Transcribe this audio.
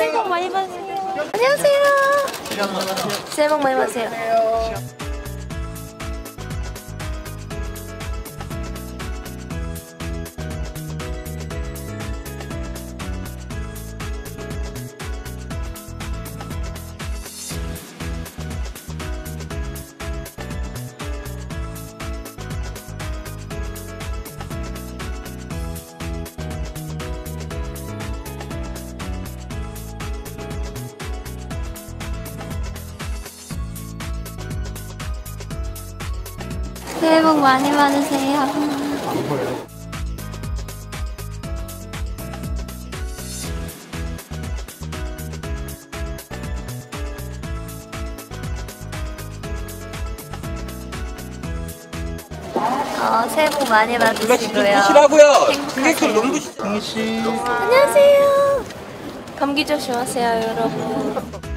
새해 복 많이 받으세요. 안녕하세요. 새해 복 많이 받으세요. 새해 복 많이 받으세요. 어, 새해 복 많이 받으시고요. 시라고요. 행복하세요. 안녕하세요. 감기 조심하세요, 여러분.